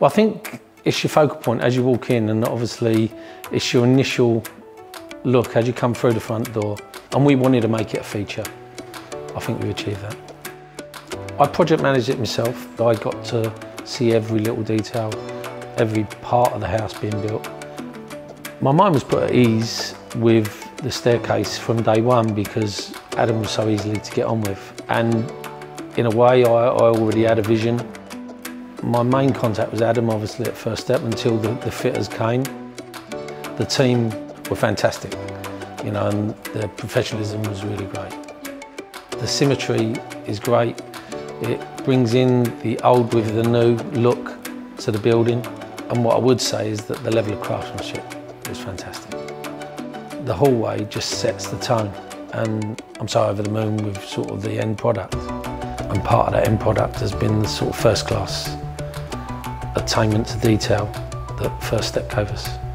Well, I think it's your focal point as you walk in and obviously it's your initial look as you come through the front door and we wanted to make it a feature. I think we achieved that. I project managed it myself. I got to see every little detail, every part of the house being built. My mind was put at ease with the staircase from day one because Adam was so easily to get on with. And in a way, I, I already had a vision. My main contact was Adam, obviously, at first step until the, the fitters came. The team were fantastic, you know, and the professionalism was really great. The symmetry is great. It brings in the old with the new look to the building. And what I would say is that the level of craftsmanship is fantastic. The hallway just sets the tone and I'm so over the moon with sort of the end product. And part of that end product has been the sort of first class attainment to detail that First Step gave us.